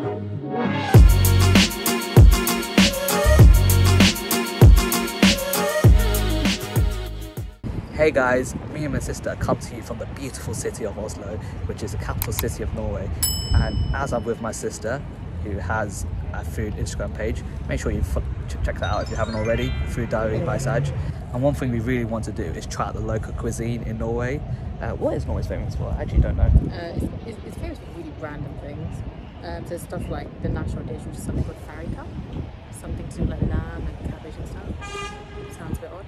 Hey guys, me and my sister come to you from the beautiful city of Oslo, which is the capital city of Norway. And as I'm with my sister, who has a food Instagram page, make sure you check that out if you haven't already, Food Diary by Saj. And one thing we really want to do is try out the local cuisine in Norway. Uh, what is Norway famous for? I actually don't know. Uh, it's, it's, it's, famous for really random things. Um, stuff like the national dish, which is something called farika, something to do like lamb and cabbage and stuff. Sounds a bit odd.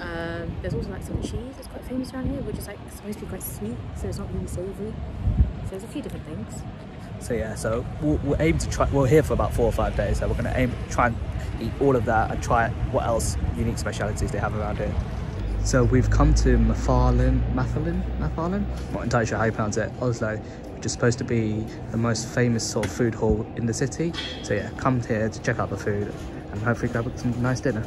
Um, there's also like some cheese that's quite famous around here, which is like supposed to be quite sweet, so it's not really savoury. So there's a few different things. So yeah, so we'll, we'll, aim to try. We're here for about four or five days, so we're going to aim try and eat all of that and try what else unique specialities they have around here. So we've come to Mafalin, Mafalin, Mafalin. Not entirely sure how you pronounce it. Oslo, which is supposed to be the most famous sort of food hall in the city. So yeah, come here to check out the food and hopefully grab some nice dinner.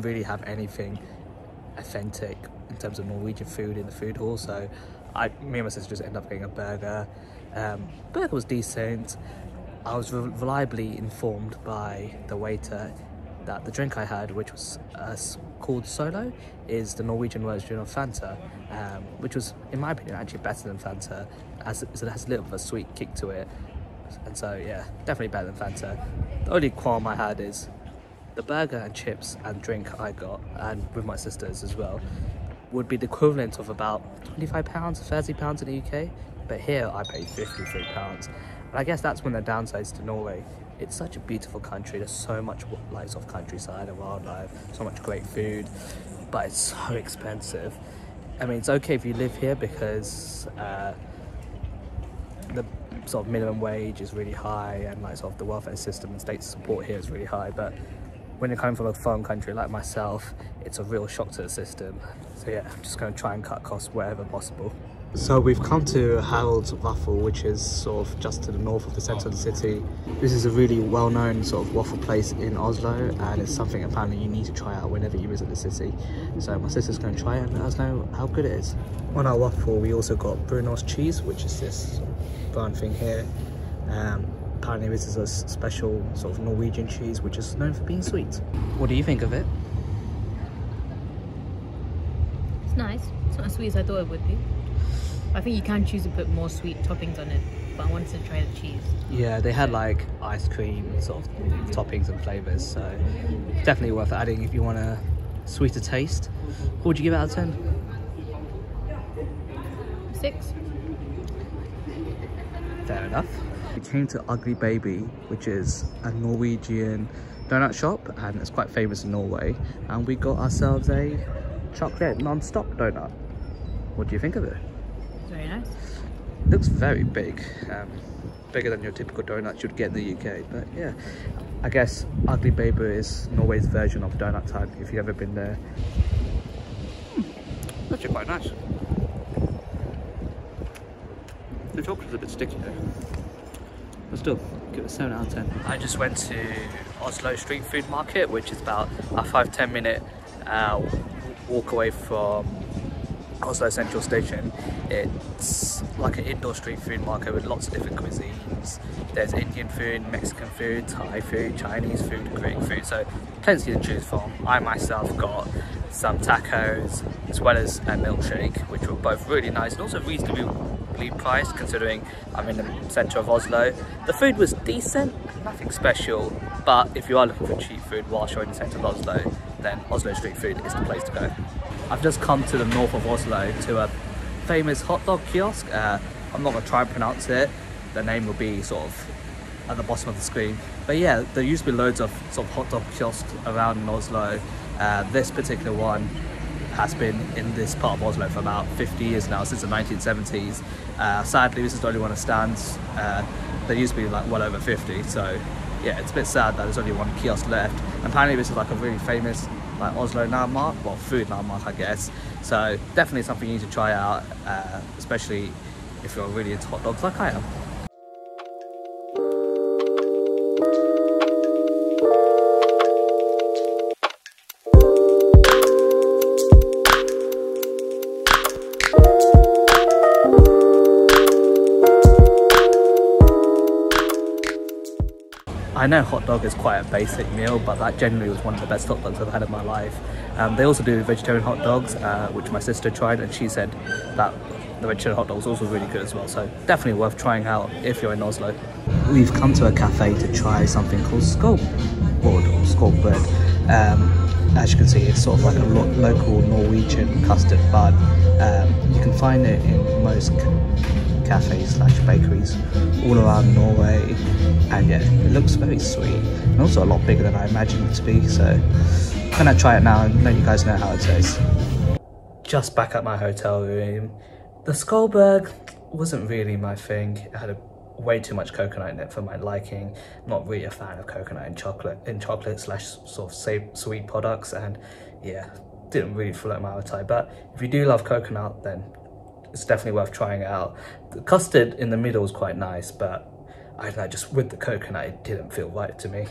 Didn't really have anything authentic in terms of Norwegian food in the food hall. So I, me and my sister just ended up getting a burger. Um, burger was decent. I was reliably informed by the waiter that the drink I had, which was uh, called Solo, is the Norwegian version of Fanta, um, which was, in my opinion, actually better than Fanta, as it has a little bit of a sweet kick to it. And so, yeah, definitely better than Fanta. The only qualm I had is the burger and chips and drink I got, and with my sisters as well, would be the equivalent of about 25 pounds, 30 pounds in the UK. But here I paid 53 pounds. And I guess that's one of the downsides to Norway. It's such a beautiful country. There's so much lights of countryside and wildlife, so much great food, but it's so expensive. I mean, it's okay if you live here because uh, the sort of minimum wage is really high and like sort of the welfare system and state support here is really high, but when you're coming from a foreign country like myself, it's a real shock to the system. So yeah, I'm just going to try and cut costs wherever possible. So we've come to Harald's Waffle, which is sort of just to the north of the centre of the city. This is a really well-known sort of waffle place in Oslo, and it's something apparently you need to try out whenever you visit the city. So my sister's going to try it and let us know how good it is. On our waffle, we also got brunost cheese, which is this brown thing here. Um, apparently this is a special sort of Norwegian cheese which is known for being sweet. What do you think of it? It's nice. It's not as sweet as I thought it would be. I think you can choose to put more sweet toppings on it, but I wanted to try the cheese. Yeah, they had like ice cream sort of toppings and flavours, so definitely worth adding if you want a sweeter taste. What would you give it out of 10? Six. Fair enough. We came to Ugly Baby, which is a Norwegian donut shop and it's quite famous in Norway. And we got ourselves a chocolate non-stop donut. What do you think of it? Very nice. It looks very big. Um, bigger than your typical donut you'd get in the UK. But yeah, I guess Ugly Baby is Norway's version of Doughnut Time if you've ever been there. Hmm, actually quite nice. The chocolate's a bit sticky though but still give it a 7 out of 10. I just went to Oslo Street Food Market which is about a 5-10 minute uh, walk away from Oslo Central Station. It's like an indoor street food market with lots of different cuisines. There's Indian food, Mexican food, Thai food, Chinese food, Greek food, so plenty to choose from. I myself got some tacos as well as a milkshake, which were both really nice and also reasonably priced considering I'm in the centre of Oslo. The food was decent, nothing special, but if you are looking for cheap food whilst you're in the centre of Oslo, then Oslo street food is the place to go. I've just come to the north of Oslo to a famous hot dog kiosk. Uh, I'm not going to try and pronounce it. The name will be sort of at the bottom of the screen. But yeah, there used to be loads of sort of hot dog kiosks around in Oslo. Uh, this particular one has been in this part of Oslo for about 50 years now, since the 1970s. Uh, sadly, this is the only one that stands. Uh, there used to be like well over 50, so yeah, it's a bit sad that there's only one kiosk left. And apparently this is like a really famous like Oslo landmark, well food landmark I guess. So definitely something you need to try out, uh, especially if you're really into hot dogs like I am. I know hot dog is quite a basic meal, but that generally was one of the best hot dogs I've had in my life. Um, they also do vegetarian hot dogs, uh, which my sister tried, and she said that the vegetarian hot dog was also really good as well. So definitely worth trying out if you're in Oslo. We've come to a cafe to try something called Skolboard or Skolbread. Um, as you can see, it's sort of like a lo local Norwegian custard bun. Um, you can find it in most cafes slash bakeries all around Norway. And yeah it looks very sweet. And also a lot bigger than I imagined it to be so I'm gonna try it now and let you guys know how it tastes. Just back at my hotel room. The Skolberg wasn't really my thing. It had a way too much coconut in it for my liking. Not really a fan of coconut in chocolate in chocolate slash sort of sweet products and yeah didn't really float my appetite. But if you do love coconut then it's definitely worth trying out. The custard in the middle is quite nice, but I don't know, just with the coconut, it didn't feel right to me.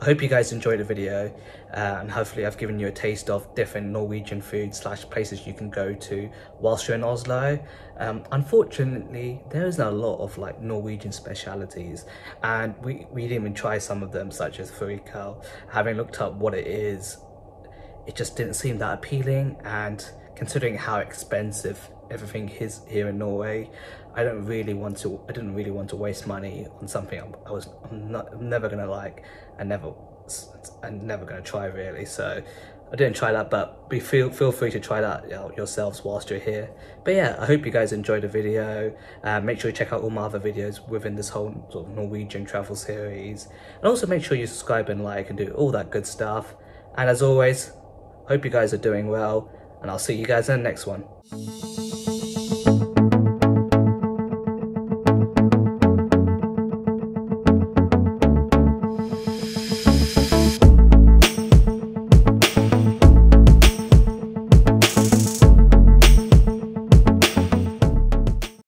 I hope you guys enjoyed the video uh, and hopefully I've given you a taste of different Norwegian food slash places you can go to whilst you're in Oslo. Um, unfortunately, there isn't a lot of like Norwegian specialities and we, we didn't even try some of them such as furikal. Having looked up what it is, it just didn't seem that appealing and considering how expensive everything is here in Norway. I don't really want to. I didn't really want to waste money on something I'm, I was. I'm not. I'm never gonna like. and never. I'm never gonna try really. So I didn't try that, but be feel feel free to try that out yourselves whilst you're here. But yeah, I hope you guys enjoyed the video. Uh, make sure you check out all my other videos within this whole sort of Norwegian travel series, and also make sure you subscribe and like and do all that good stuff. And as always, hope you guys are doing well, and I'll see you guys in the next one.